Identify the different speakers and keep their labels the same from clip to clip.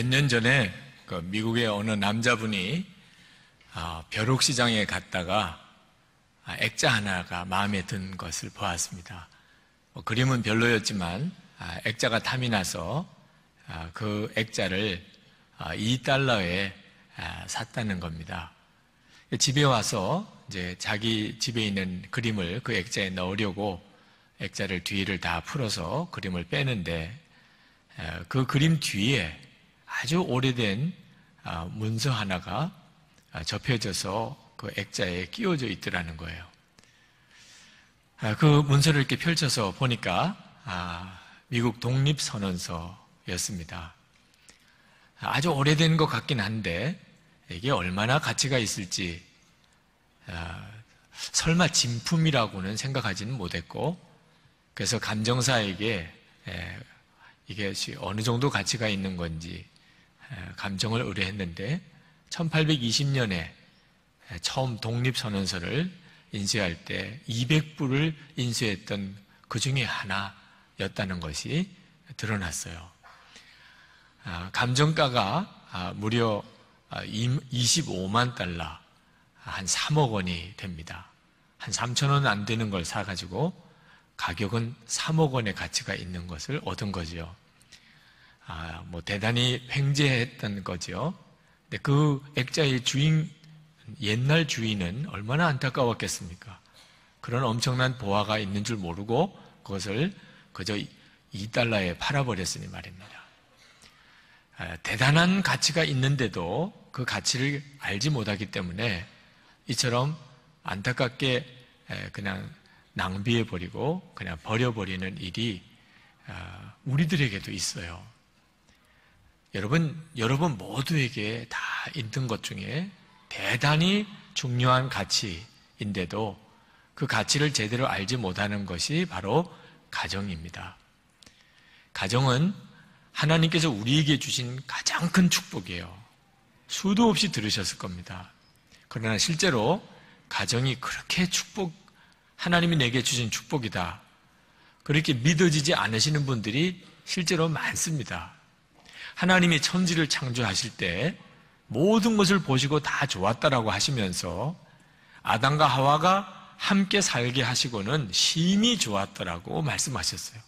Speaker 1: 몇 년 전에 그 미국의 어느 남자분이 아, 벼룩 시장에 갔다가 아, 액자 하나가 마음에 든 것을 보았습니다. 뭐 그림은 별로였지만 아, 액자가 탐이 나서 그 액자를 2달러에 샀다는 겁니다. 집에 와서 이제 자기 집에 있는 그림을 그 액자에 넣으려고 액자를 뒤를 다 풀어서 그림을 빼는데 그 그림 뒤에 아주 오래된 아, 문서 하나가 아, 접혀져서 그 액자에 끼워져 있더라는 거예요. 아, 그 문서를 이렇게 펼쳐서 보니까 미국 독립선언서였습니다. 아주 오래된 것 같긴 한데 이게 얼마나 가치가 있을지 설마 진품이라고는 생각하지는 못했고 그래서 감정사에게 이게 어느 정도 가치가 있는 건지 감정을 의뢰했는데 1820년에 처음 독립선언서를 인쇄할 때 200부를 인쇄했던 그 중에 하나였다는 것이 드러났어요. 아, 감정가가 아, 무려 25만 달러, 한 3억 원이 됩니다. 한 3천 원 안 되는 걸 사가지고 가격은 3억 원의 가치가 있는 것을 얻은 거죠. 아, 뭐 대단히 횡재했던 거죠. 근데 그 액자의 주인, 옛날 주인은 얼마나 안타까웠겠습니까? 그런 엄청난 보화가 있는 줄 모르고 그것을 그저 2달러에 팔아버렸으니 말입니다. 아, 대단한 가치가 있는데도 그 가치를 알지 못하기 때문에 이처럼 안타깝게 그냥 낭비해버리고 그냥 버려버리는 일이 아, 우리들에게도 있어요. 여러분, 여러분 모두에게 다 있는 것 중에 대단히 중요한 가치인데도 그 가치를 제대로 알지 못하는 것이 바로 가정입니다. 가정은 하나님께서 우리에게 주신 가장 큰 축복이에요. 수도 없이 들으셨을 겁니다. 그러나 실제로 가정이 그렇게 축복, 하나님이 내게 주신 축복이다. 그렇게 믿어지지 않으시는 분들이 실제로 많습니다. 하나님이 천지를 창조하실 때 모든 것을 보시고 다 좋았다라고 하시면서 아담과 하와가 함께 살게 하시고는 심히 좋았더라고 말씀하셨어요.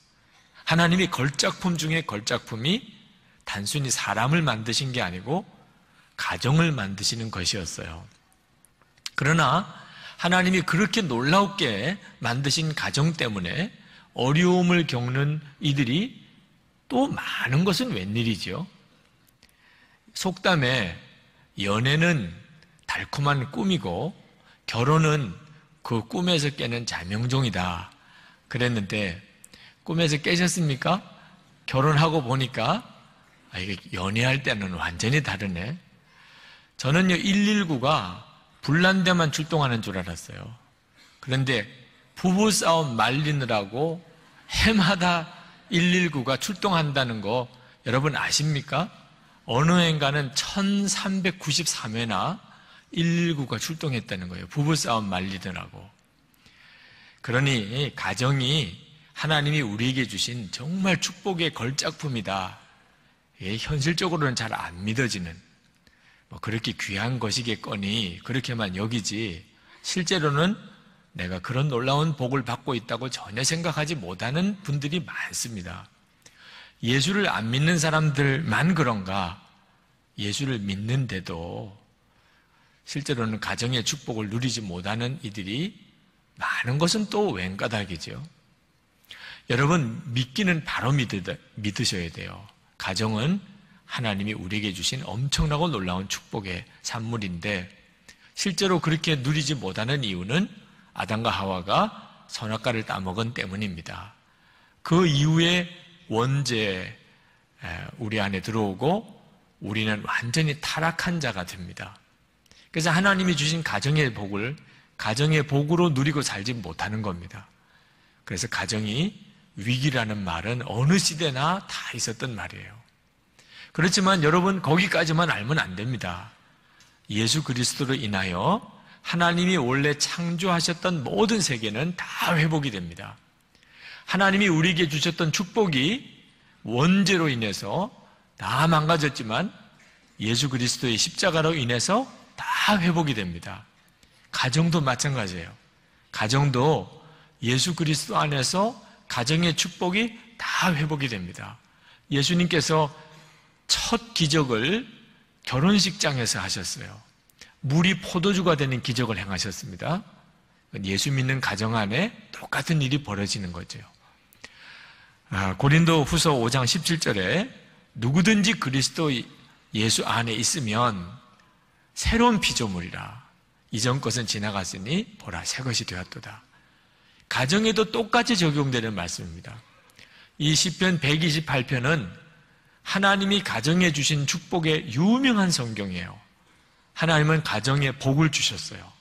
Speaker 1: 하나님이 걸작품 중에 걸작품이 단순히 사람을 만드신 게 아니고 가정을 만드시는 것이었어요. 그러나 하나님이 그렇게 놀라웠게 만드신 가정 때문에 어려움을 겪는 이들이 또 많은 것은 웬일이죠? 속담에 연애는 달콤한 꿈이고 결혼은 그 꿈에서 깨는 자명종이다. 그랬는데 꿈에서 깨셨습니까? 결혼하고 보니까 아, 이게 연애할 때는 완전히 다르네. 저는요 119가 불난 데만 출동하는 줄 알았어요. 그런데 부부 싸움 말리느라고 해마다 119가 출동한다는 거 여러분 아십니까? 어느 해인가는 1393회나 119가 출동했다는 거예요. 부부싸움 말리더라고. 그러니 가정이 하나님이 우리에게 주신 정말 축복의 걸작품이다. 예, 현실적으로는 잘 안 믿어지는 뭐 그렇게 귀한 것이겠거니 그렇게만 여기지 실제로는 내가 그런 놀라운 복을 받고 있다고 전혀 생각하지 못하는 분들이 많습니다. 예수를 안 믿는 사람들만 그런가? 예수를 믿는데도 실제로는 가정의 축복을 누리지 못하는 이들이 많은 것은 또 웬까닭이죠. 여러분, 믿기는 바로 믿으셔야 돼요. 가정은 하나님이 우리에게 주신 엄청나고 놀라운 축복의 산물인데, 실제로 그렇게 누리지 못하는 이유는 아담과 하와가 선악과를 따먹은 때문입니다. 그 이후에 원죄 우리 안에 들어오고 우리는 완전히 타락한 자가 됩니다. 그래서 하나님이 주신 가정의 복을 가정의 복으로 누리고 살지 못하는 겁니다. 그래서 가정이 위기라는 말은 어느 시대나 다 있었던 말이에요. 그렇지만 여러분 거기까지만 알면 안 됩니다. 예수 그리스도로 인하여 하나님이 원래 창조하셨던 모든 세계는 다 회복이 됩니다. 하나님이 우리에게 주셨던 축복이 원죄로 인해서 다 망가졌지만 예수 그리스도의 십자가로 인해서 다 회복이 됩니다. 가정도 마찬가지예요. 가정도 예수 그리스도 안에서 가정의 축복이 다 회복이 됩니다. 예수님께서 첫 기적을 결혼식장에서 하셨어요. 물이 포도주가 되는 기적을 행하셨습니다. 예수 믿는 가정 안에 똑같은 일이 벌어지는 거죠. 아, 고린도 후서 5장 17절에 누구든지 그리스도 예수 안에 있으면 새로운 피조물이라. 이전 것은 지나갔으니 보라 새 것이 되었도다. 가정에도 똑같이 적용되는 말씀입니다. 이 시편 128편은 하나님이 가정에 주신 축복의 유명한 성경이에요. 하나님은 가정에 복을 주셨어요.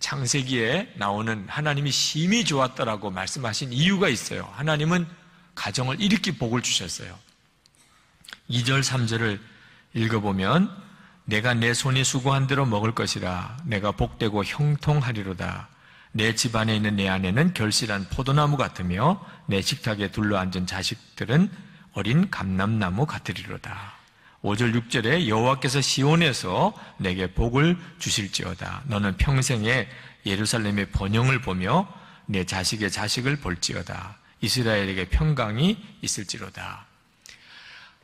Speaker 1: 창세기에 나오는 하나님이 심히 좋았더라고 말씀하신 이유가 있어요. 하나님은 가정을 이렇게 복을 주셨어요. 2절, 3절을 읽어보면 내가 내 손이 수고한 대로 먹을 것이라 내가 복되고 형통하리로다. 내 집안에 있는 내 아내는 결실한 포도나무 같으며 내 식탁에 둘러앉은 자식들은 어린 감람나무 같으리로다. 5절 6절에 여호와께서 시온에서 내게 복을 주실지어다. 너는 평생에 예루살렘의 번영을 보며 내 자식의 자식을 볼지어다. 이스라엘에게 평강이 있을지로다.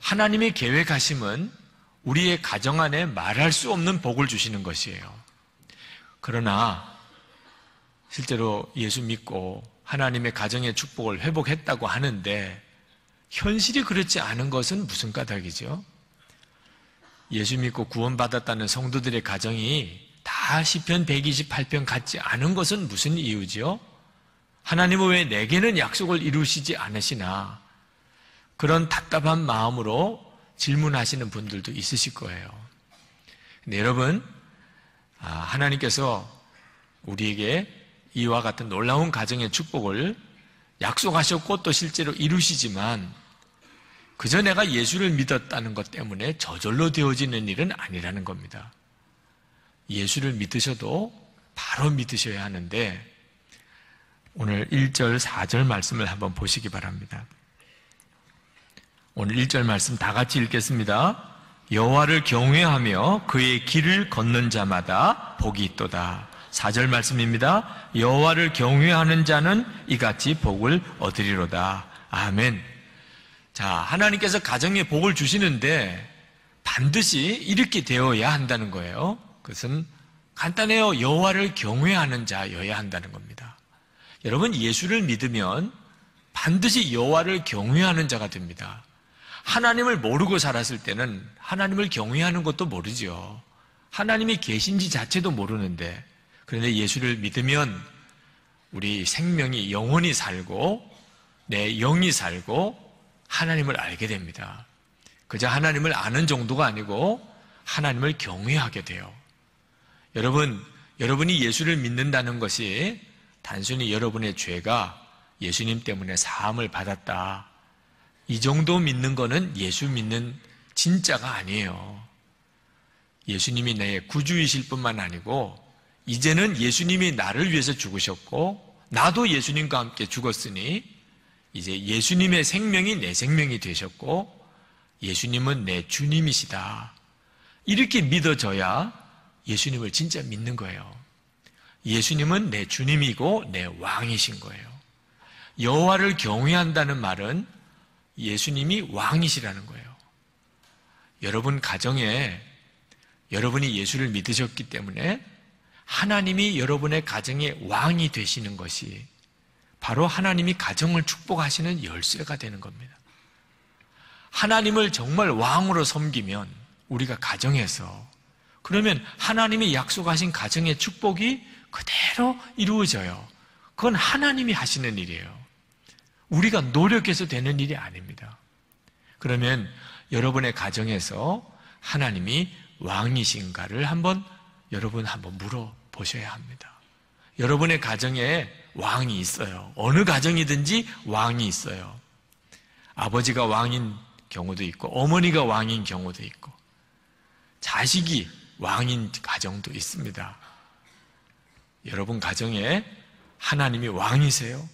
Speaker 1: 하나님의 계획하심은 우리의 가정 안에 말할 수 없는 복을 주시는 것이에요. 그러나 실제로 예수 믿고 하나님의 가정의 축복을 회복했다고 하는데 현실이 그렇지 않은 것은 무슨 까닭이죠? 예수 믿고 구원받았다는 성도들의 가정이 다 시편 128편 같지 않은 것은 무슨 이유지요? 하나님은 왜 내게는 약속을 이루시지 않으시나? 그런 답답한 마음으로 질문하시는 분들도 있으실 거예요. 근데 여러분, 아, 하나님께서 우리에게 이와 같은 놀라운 가정의 축복을 약속하셨고 또 실제로 이루시지만 그저 내가 예수를 믿었다는 것 때문에 저절로 되어지는 일은 아니라는 겁니다. 예수를 믿으셔도 바로 믿으셔야 하는데 오늘 1절, 4절 말씀을 한번 보시기 바랍니다. 오늘 1절 말씀 다 같이 읽겠습니다. 여호와를 경외하며 그의 길을 걷는 자마다 복이 있도다. 4절 말씀입니다. 여호와를 경외하는 자는 이같이 복을 얻으리로다. 아멘. 자, 하나님께서 가정에 복을 주시는데 반드시 이렇게 되어야 한다는 거예요. 그것은 간단해요. 여호와를 경외하는 자여야 한다는 겁니다. 여러분 예수를 믿으면 반드시 여호와를 경외하는 자가 됩니다. 하나님을 모르고 살았을 때는 하나님을 경외하는 것도 모르죠. 하나님이 계신지 자체도 모르는데 그런데 예수를 믿으면 우리 생명이 영원히 살고 내 영이 살고 하나님을 알게 됩니다. 그저 하나님을 아는 정도가 아니고 하나님을 경외하게 돼요. 여러분, 여러분이 예수를 믿는다는 것이 단순히 여러분의 죄가 예수님 때문에 사함을 받았다. 이 정도 믿는 거는 예수 믿는 진짜가 아니에요. 예수님이 내 구주이실 뿐만 아니고 이제는 예수님이 나를 위해서 죽으셨고 나도 예수님과 함께 죽었으니 이제 예수님의 생명이 내 생명이 되셨고 예수님은 내 주님이시다. 이렇게 믿어져야 예수님을 진짜 믿는 거예요. 예수님은 내 주님이고 내 왕이신 거예요. 여호와를 경외한다는 말은 예수님이 왕이시라는 거예요. 여러분 가정에 여러분이 예수를 믿으셨기 때문에 하나님이 여러분의 가정의 왕이 되시는 것이 바로 하나님이 가정을 축복하시는 열쇠가 되는 겁니다. 하나님을 정말 왕으로 섬기면 우리가 가정에서 그러면 하나님이 약속하신 가정의 축복이 그대로 이루어져요. 그건 하나님이 하시는 일이에요. 우리가 노력해서 되는 일이 아닙니다. 그러면 여러분의 가정에서 하나님이 왕이신가를 한번 여러분 한번 물어보셔야 합니다. 여러분의 가정에 왕이 있어요. 어느 가정이든지 왕이 있어요. 아버지가 왕인 경우도 있고, 어머니가 왕인 경우도 있고, 자식이 왕인 가정도 있습니다. 여러분 가정에 하나님이 왕이세요?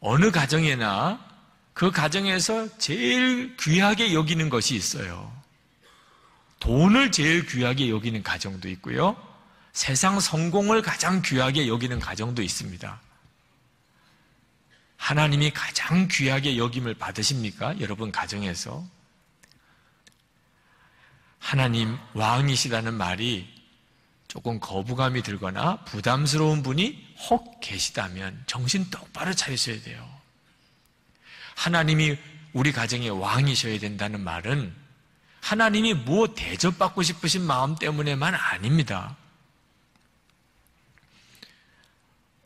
Speaker 1: 어느 가정에나 그 가정에서 제일 귀하게 여기는 것이 있어요. 돈을 제일 귀하게 여기는 가정도 있고요. 세상 성공을 가장 귀하게 여기는 가정도 있습니다. 하나님이 가장 귀하게 여김을 받으십니까? 여러분 가정에서? 하나님 왕이시라는 말이 조금 거부감이 들거나 부담스러운 분이 혹 계시다면 정신 똑바로 차리셔야 돼요. 하나님이 우리 가정의 왕이셔야 된다는 말은 하나님이 뭐 대접받고 싶으신 마음 때문에만 아닙니다.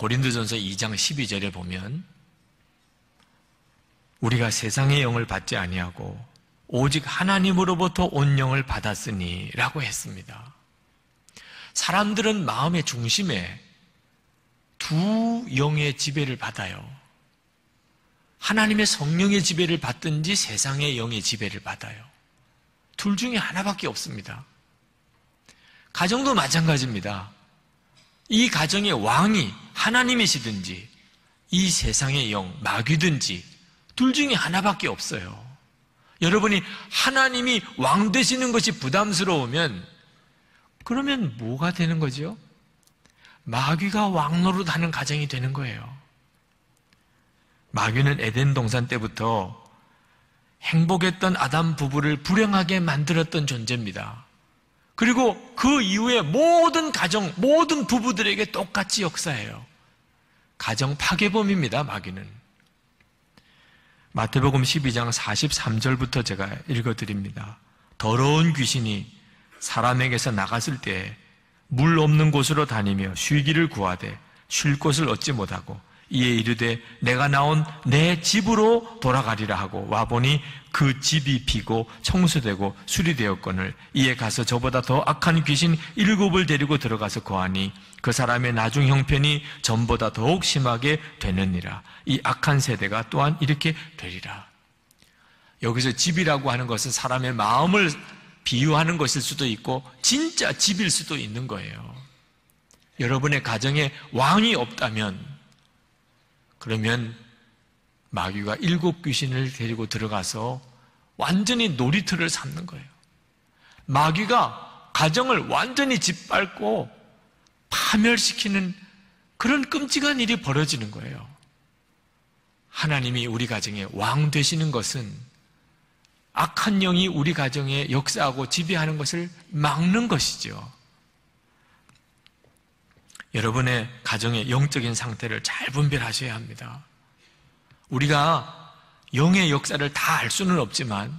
Speaker 1: 고린도전서 2장 12절에 보면 우리가 세상의 영을 받지 아니하고 오직 하나님으로부터 온 영을 받았으니라고 했습니다. 사람들은 마음의 중심에 두 영의 지배를 받아요. 하나님의 성령의 지배를 받든지 세상의 영의 지배를 받아요. 둘 중에 하나밖에 없습니다. 가정도 마찬가지입니다. 이 가정의 왕이 하나님이시든지 이 세상의 영, 마귀든지 둘 중에 하나밖에 없어요. 여러분이 하나님이 왕 되시는 것이 부담스러우면 그러면 뭐가 되는 거죠? 마귀가 왕노릇 하는 가정이 되는 거예요. 마귀는 에덴 동산 때부터 행복했던 아담 부부를 불행하게 만들었던 존재입니다. 그리고 그 이후에 모든 가정, 모든 부부들에게 똑같이 역사해요. 가정 파괴범입니다, 마귀는. 마태복음 12장 43절부터 제가 읽어드립니다. 더러운 귀신이 사람에게서 나갔을 때 물 없는 곳으로 다니며 쉬기를 구하되 쉴 곳을 얻지 못하고 이에 이르되 내가 나온 내 집으로 돌아가리라 하고 와보니 그 집이 비고 청소되고 수리되었거늘 이에 가서 저보다 더 악한 귀신 일곱을 데리고 들어가서 거하니 그 사람의 나중 형편이 전보다 더욱 심하게 되느니라. 이 악한 세대가 또한 이렇게 되리라. 여기서 집이라고 하는 것은 사람의 마음을 비유하는 것일 수도 있고 진짜 집일 수도 있는 거예요. 여러분의 가정에 왕이 없다면 그러면 마귀가 일곱 귀신을 데리고 들어가서 완전히 놀이터를 삼는 거예요. 마귀가 가정을 완전히 짓밟고 파멸시키는 그런 끔찍한 일이 벌어지는 거예요. 하나님이 우리 가정에 왕 되시는 것은 악한 영이 우리 가정에 역사하고 지배하는 것을 막는 것이죠. 여러분의 가정의 영적인 상태를 잘 분별하셔야 합니다. 우리가 영의 역사를 다 알 수는 없지만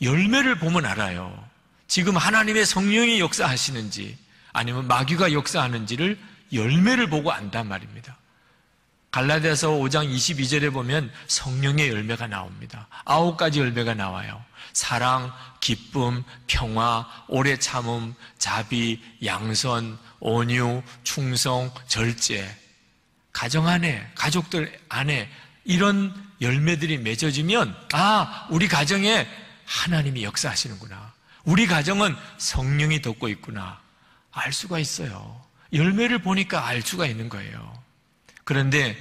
Speaker 1: 열매를 보면 알아요. 지금 하나님의 성령이 역사하시는지 아니면 마귀가 역사하는지를 열매를 보고 안단 말입니다. 갈라디아서 5장 22절에 보면 성령의 열매가 나옵니다. 아홉 가지 열매가 나와요. 사랑, 기쁨, 평화, 오래 참음, 자비, 양선, 온유, 충성, 절제. 가정 안에, 가족들 안에 이런 열매들이 맺어지면, 아, 우리 가정에 하나님이 역사하시는구나. 우리 가정은 성령이 덮고 있구나. 알 수가 있어요. 열매를 보니까 알 수가 있는 거예요. 그런데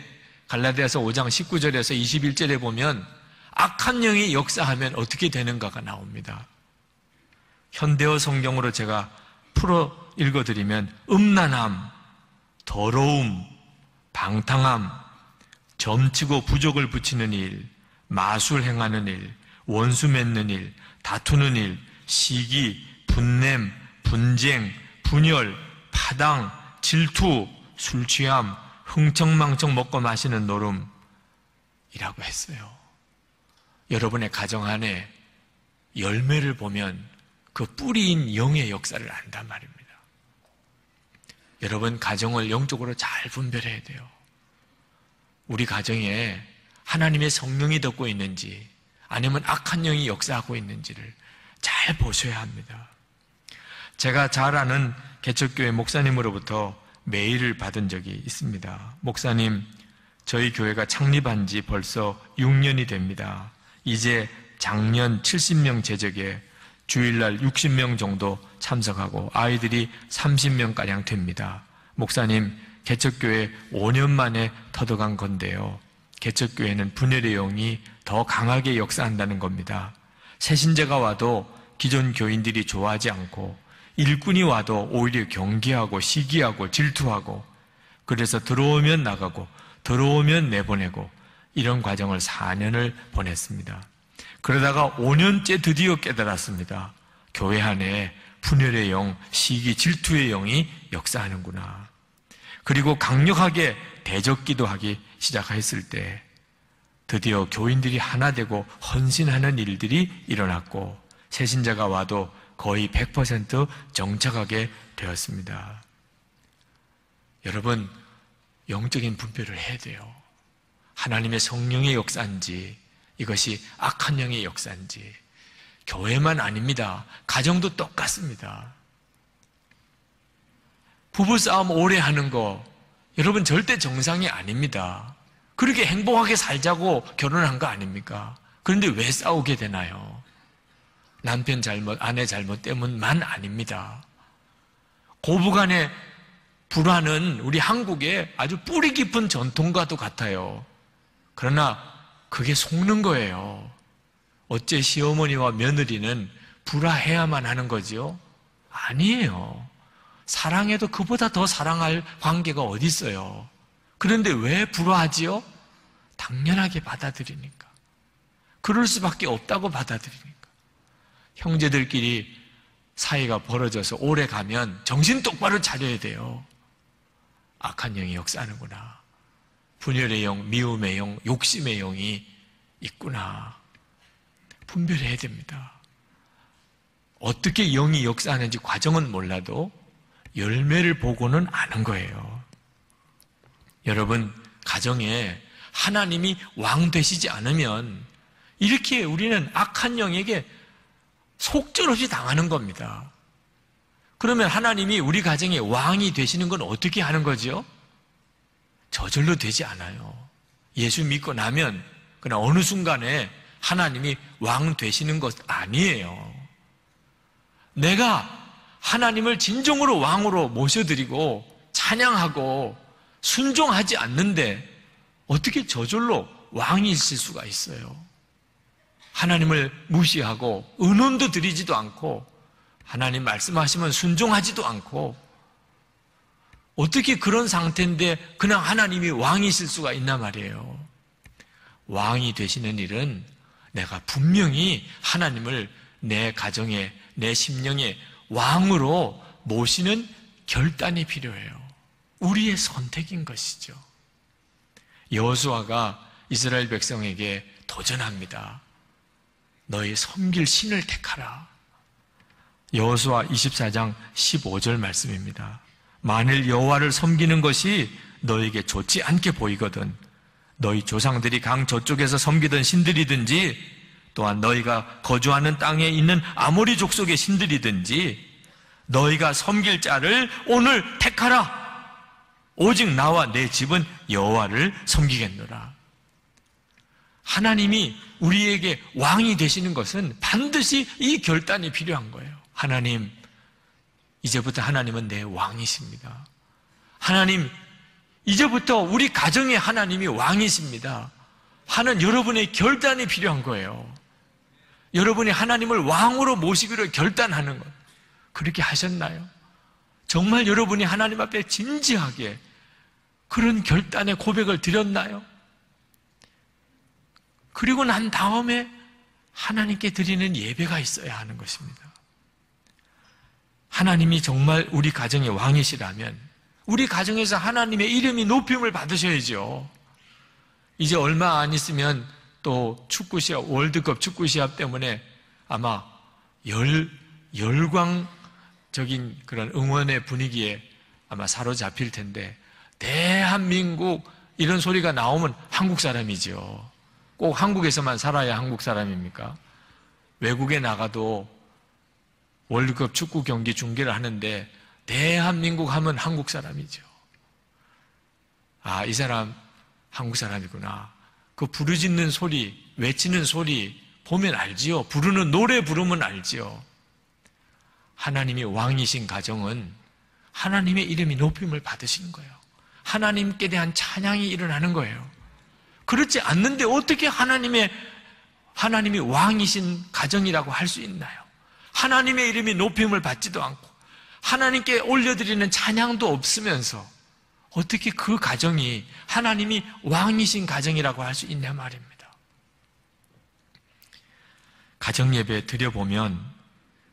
Speaker 1: 갈라디아서 5장 19절에서 21절에 보면 악한 영이 역사하면 어떻게 되는가가 나옵니다. 현대어 성경으로 제가 풀어 읽어드리면 음란함, 더러움, 방탕함, 점치고 부족을 붙이는 일, 마술 행하는 일, 원수 맺는 일, 다투는 일, 시기, 분냄, 분쟁, 분열, 파당, 질투, 술 취함, 흥청망청 먹고 마시는 노름이라고 했어요. 여러분의 가정 안에 열매를 보면 그 뿌리인 영의 역사를 안단 말입니다. 여러분 가정을 영적으로 잘 분별해야 돼요. 우리 가정에 하나님의 성령이 덮고 있는지 아니면 악한 영이 역사하고 있는지를 잘 보셔야 합니다. 제가 잘 아는 개척교회 목사님으로부터 메일을 받은 적이 있습니다. 목사님, 저희 교회가 창립한 지 벌써 6년이 됩니다. 이제 작년 70명 제적에 주일날 60명 정도 참석하고 아이들이 30명가량 됩니다. 목사님, 개척교회 5년 만에 터득한 건데요. 개척교회는 분열의 영이 더 강하게 역사한다는 겁니다. 새신자가 와도 기존 교인들이 좋아하지 않고 일꾼이 와도 오히려 경계하고 시기하고 질투하고 그래서 들어오면 나가고 들어오면 내보내고 이런 과정을 4년을 보냈습니다. 그러다가 5년째 드디어 깨달았습니다. 교회 안에 분열의 영, 시기, 질투의 영이 역사하는구나. 그리고 강력하게 대적기도 하기 시작했을 때 드디어 교인들이 하나 되고 헌신하는 일들이 일어났고 새신자가 와도 거의 100% 정착하게 되었습니다. 여러분, 영적인 분별을 해야 돼요. 하나님의 성령의 역사인지 이것이 악한 영의 역사인지 교회만 아닙니다. 가정도 똑같습니다. 부부싸움 오래 하는 거 여러분 절대 정상이 아닙니다. 그렇게 행복하게 살자고 결혼한 거 아닙니까? 그런데 왜 싸우게 되나요? 남편 잘못, 아내 잘못 때문만 아닙니다. 고부간의 불화는 우리 한국의 아주 뿌리 깊은 전통과도 같아요. 그러나 그게 속는 거예요. 어째 시어머니와 며느리는 불화해야만 하는 거지요? 아니에요. 사랑해도 그보다 더 사랑할 관계가 어디 있어요? 그런데 왜 불화하지요? 당연하게 받아들이니까. 그럴 수밖에 없다고 받아들이니까. 형제들끼리 사이가 벌어져서 오래 가면 정신 똑바로 차려야 돼요. 악한 영이 역사하는구나. 분열의 영, 미움의 영, 욕심의 영이 있구나. 분별해야 됩니다. 어떻게 영이 역사하는지 과정은 몰라도 열매를 보고는 아는 거예요. 여러분, 가정에 하나님이 왕 되시지 않으면 이렇게 우리는 악한 영에게 속절없이 당하는 겁니다. 그러면 하나님이 우리 가정의 왕이 되시는 건 어떻게 하는 거죠? 저절로 되지 않아요. 예수 믿고 나면 그러나 어느 순간에 하나님이 왕 되시는 것 아니에요. 내가 하나님을 진정으로 왕으로 모셔드리고 찬양하고 순종하지 않는데 어떻게 저절로 왕이실 수가 있어요? 하나님을 무시하고 은원도 드리지도 않고 하나님 말씀하시면 순종하지도 않고 어떻게 그런 상태인데 그냥 하나님이 왕이실 수가 있나 말이에요. 왕이 되시는 일은 내가 분명히 하나님을 내 가정에, 내 심령에 왕으로 모시는 결단이 필요해요. 우리의 선택인 것이죠. 여호수아가 이스라엘 백성에게 도전합니다. 너희 섬길 신을 택하라. 여호수아 24장 15절 말씀입니다. 만일 여호와를 섬기는 것이 너에게 좋지 않게 보이거든 너희 조상들이 강 저쪽에서 섬기던 신들이든지 또한 너희가 거주하는 땅에 있는 아모리 족속의 신들이든지 너희가 섬길 자를 오늘 택하라. 오직 나와 내 집은 여호와를 섬기겠노라. 하나님이 우리에게 왕이 되시는 것은 반드시 이 결단이 필요한 거예요. 하나님, 이제부터 하나님은 내 왕이십니다. 하나님, 이제부터 우리 가정의 하나님이 왕이십니다. 하는 여러분의 결단이 필요한 거예요. 여러분이 하나님을 왕으로 모시기로 결단하는 것. 그렇게 하셨나요? 정말 여러분이 하나님 앞에 진지하게 그런 결단의 고백을 드렸나요? 그리고 난 다음에 하나님께 드리는 예배가 있어야 하는 것입니다. 하나님이 정말 우리 가정의 왕이시라면 우리 가정에서 하나님의 이름이 높임을 받으셔야죠. 이제 얼마 안 있으면 또 축구 시합, 월드컵 축구 시합 때문에 아마 열, 열광적인 그런 응원의 분위기에 아마 사로잡힐 텐데, 대한민국 이런 소리가 나오면 한국 사람이죠. 꼭 한국에서만 살아야 한국 사람입니까? 외국에 나가도 월드컵 축구 경기 중계를 하는데 대한민국 하면 한국 사람이죠. 아, 이 사람 한국 사람이구나. 그 부르짖는 소리, 외치는 소리 보면 알지요. 부르는 노래 부르면 알지요. 하나님이 왕이신 가정은 하나님의 이름이 높임을 받으신 거예요. 하나님께 대한 찬양이 일어나는 거예요. 그렇지 않는데 어떻게 하나님의 하나님이 왕이신 가정이라고 할 수 있나요? 하나님의 이름이 높임을 받지도 않고 하나님께 올려드리는 찬양도 없으면서 어떻게 그 가정이 하나님이 왕이신 가정이라고 할 수 있냐 말입니다. 가정 예배 드려보면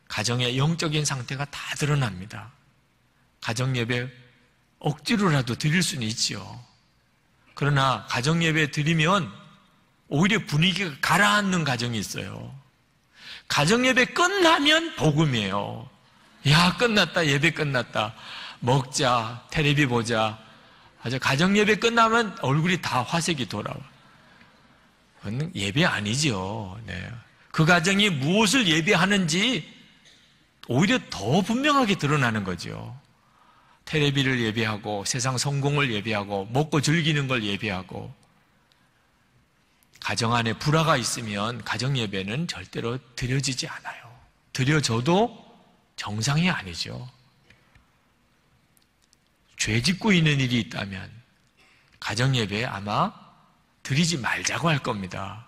Speaker 1: 가정의 영적인 상태가 다 드러납니다. 가정 예배 억지로라도 드릴 수는 있지요. 그러나 가정 예배 드리면 오히려 분위기가 가라앉는 가정이 있어요. 가정 예배 끝나면 복음이에요. 야, 끝났다. 예배 끝났다. 먹자. 테레비 보자. 아주 가정 예배 끝나면 얼굴이 다 화색이 돌아와. 그건 예배 아니죠. 네. 그 가정이 무엇을 예배하는지 오히려 더 분명하게 드러나는 거죠. 테레비를 예배하고 세상 성공을 예배하고 먹고 즐기는 걸 예배하고 가정 안에 불화가 있으면 가정 예배는 절대로 드려지지 않아요. 드려져도 정상이 아니죠. 죄 짓고 있는 일이 있다면 가정 예배에 아마 드리지 말자고 할 겁니다.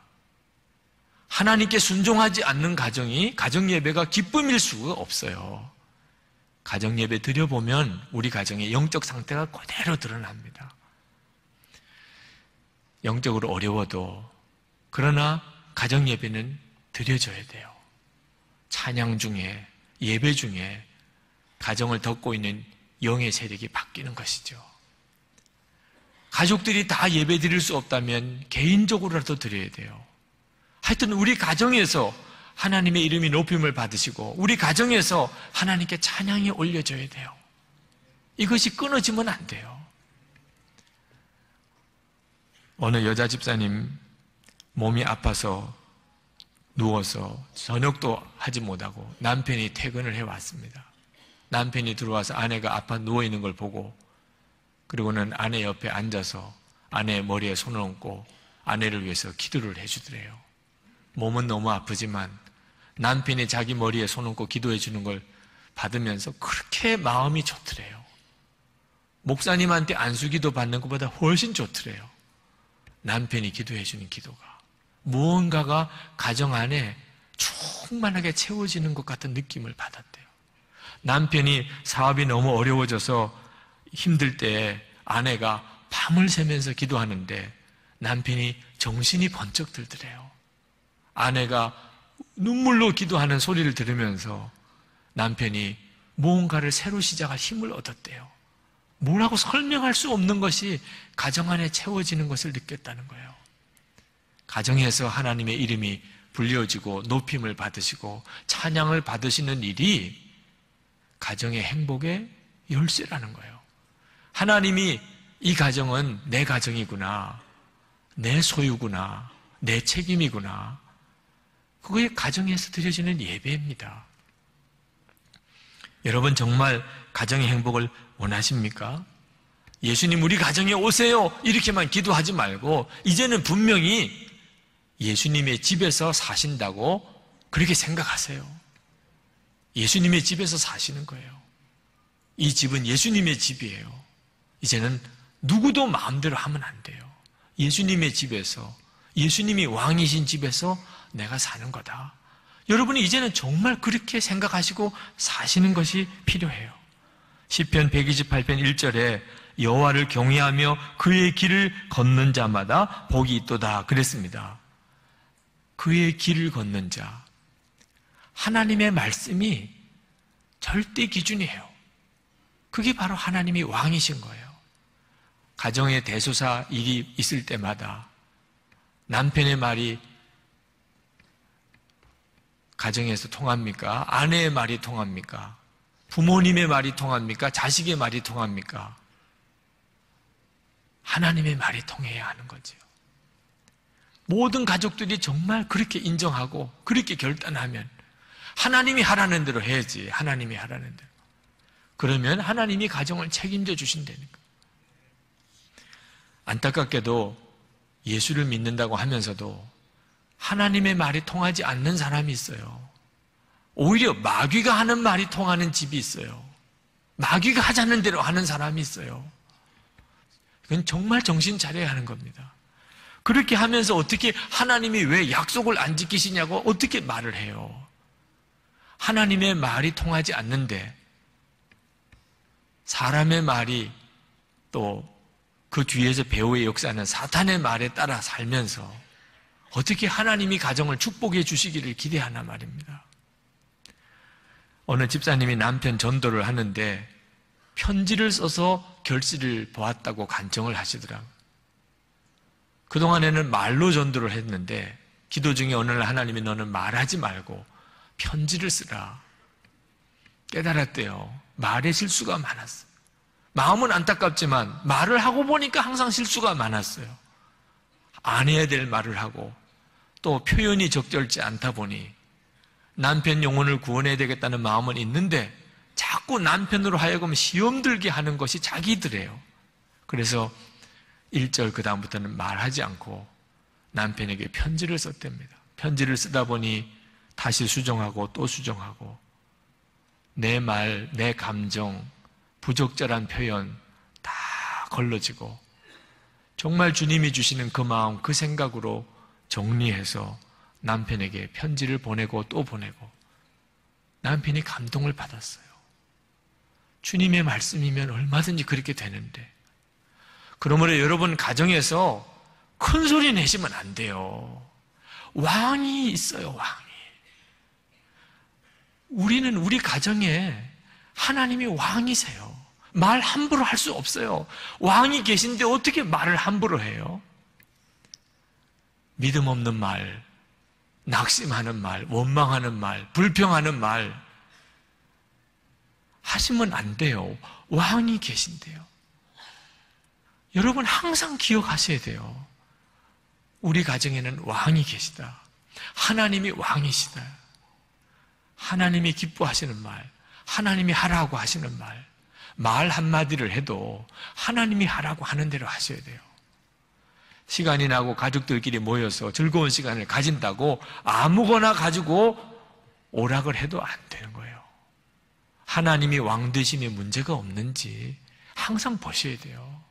Speaker 1: 하나님께 순종하지 않는 가정이 가정 예배가 기쁨일 수가 없어요. 가정 예배 드려보면 우리 가정의 영적 상태가 그대로 드러납니다. 영적으로 어려워도 그러나 가정 예배는 드려져야 돼요. 찬양 중에 예배 중에 가정을 덮고 있는 영의 세력이 바뀌는 것이죠. 가족들이 다 예배 드릴 수 없다면 개인적으로라도 드려야 돼요. 하여튼 우리 가정에서 하나님의 이름이 높임을 받으시고 우리 가정에서 하나님께 찬양이 올려져야 돼요. 이것이 끊어지면 안 돼요. 어느 여자 집사님 몸이 아파서 누워서 저녁도 하지 못하고 남편이 퇴근을 해 왔습니다. 남편이 들어와서 아내가 아파 누워 있는 걸 보고 그리고는 아내 옆에 앉아서 아내 머리에 손을 얹고 아내를 위해서 기도를 해주더래요. 몸은 너무 아프지만 남편이 자기 머리에 손 얹고 기도해 주는 걸 받으면서 그렇게 마음이 좋더래요. 목사님한테 안수기도 받는 것보다 훨씬 좋더래요. 남편이 기도해 주는 기도가. 무언가가 가정 안에 충만하게 채워지는 것 같은 느낌을 받았대요. 남편이 사업이 너무 어려워져서 힘들 때 아내가 밤을 새면서 기도하는데 남편이 정신이 번쩍 들더래요. 아내가 눈물로 기도하는 소리를 들으면서 남편이 무언가를 새로 시작할 힘을 얻었대요. 뭐라고 설명할 수 없는 것이 가정 안에 채워지는 것을 느꼈다는 거예요. 가정에서 하나님의 이름이 불려지고 높임을 받으시고 찬양을 받으시는 일이 가정의 행복의 열쇠라는 거예요. 하나님이 이 가정은 내 가정이구나. 내 소유구나. 내 책임이구나. 그게 가정에서 드려지는 예배입니다. 여러분 정말 가정의 행복을 원하십니까? 예수님 우리 가정에 오세요. 이렇게만 기도하지 말고 이제는 분명히 예수님의 집에서 사신다고 그렇게 생각하세요. 예수님의 집에서 사시는 거예요. 이 집은 예수님의 집이에요. 이제는 누구도 마음대로 하면 안 돼요. 예수님의 집에서, 예수님이 왕이신 집에서 내가 사는 거다. 여러분이 이제는 정말 그렇게 생각하시고 사시는 것이 필요해요. 10편 128편 1절에 여호와를 경외하며 그의 길을 걷는 자마다 복이 있도다 그랬습니다. 그의 길을 걷는 자 하나님의 말씀이 절대 기준이에요. 그게 바로 하나님이 왕이신 거예요. 가정의 대소사 일이 있을 때마다 남편의 말이 가정에서 통합니까? 아내의 말이 통합니까? 부모님의 말이 통합니까? 자식의 말이 통합니까? 하나님의 말이 통해야 하는 거죠. 모든 가족들이 정말 그렇게 인정하고 그렇게 결단하면 하나님이 하라는 대로 해야지. 하나님이 하라는 대로. 그러면 하나님이 가정을 책임져 주신다니까. 안타깝게도 예수를 믿는다고 하면서도 하나님의 말이 통하지 않는 사람이 있어요. 오히려 마귀가 하는 말이 통하는 집이 있어요. 마귀가 하자는 대로 하는 사람이 있어요. 그건 정말 정신 차려야 하는 겁니다. 그렇게 하면서 어떻게 하나님이 왜 약속을 안 지키시냐고 어떻게 말을 해요? 하나님의 말이 통하지 않는데 사람의 말이 또 그 뒤에서 배우의 역사는 사탄의 말에 따라 살면서 어떻게 하나님이 가정을 축복해 주시기를 기대하나 말입니다. 어느 집사님이 남편 전도를 하는데 편지를 써서 결실을 보았다고 간청을 하시더라고요. 그동안에는 말로 전도를 했는데 기도 중에 어느 날 하나님이 너는 말하지 말고 편지를 쓰라. 깨달았대요. 말에 실수가 많았어요. 마음은 안타깝지만 말을 하고 보니까 항상 실수가 많았어요. 안 해야 될 말을 하고 또 표현이 적절치 않다 보니 남편 영혼을 구원해야 되겠다는 마음은 있는데 자꾸 남편으로 하여금 시험 들게 하는 것이 자기들이에요. 그래서 1절 그 다음부터는 말하지 않고 남편에게 편지를 썼답니다. 편지를 쓰다 보니 다시 수정하고 또 수정하고 내 말, 내 감정, 부적절한 표현 다 걸러지고 정말 주님이 주시는 그 마음, 그 생각으로 정리해서 남편에게 편지를 보내고 또 보내고 남편이 감동을 받았어요. 주님의 말씀이면 얼마든지 그렇게 되는데 그러므로 여러분 가정에서 큰 소리 내시면 안 돼요. 왕이 있어요, 왕이. 우리는 우리 가정에 하나님이 왕이세요. 말 함부로 할 수 없어요. 왕이 계신데 어떻게 말을 함부로 해요? 믿음 없는 말, 낙심하는 말, 원망하는 말, 불평하는 말 하시면 안 돼요. 왕이 계신데요. 여러분 항상 기억하셔야 돼요. 우리 가정에는 왕이 계시다. 하나님이 왕이시다. 하나님이 기뻐하시는 말, 하나님이 하라고 하시는 말, 말 한마디를 해도 하나님이 하라고 하는 대로 하셔야 돼요. 시간이 나고 가족들끼리 모여서 즐거운 시간을 가진다고 아무거나 가지고 오락을 해도 안 되는 거예요. 하나님이 왕 되심에 문제가 없는지 항상 보셔야 돼요.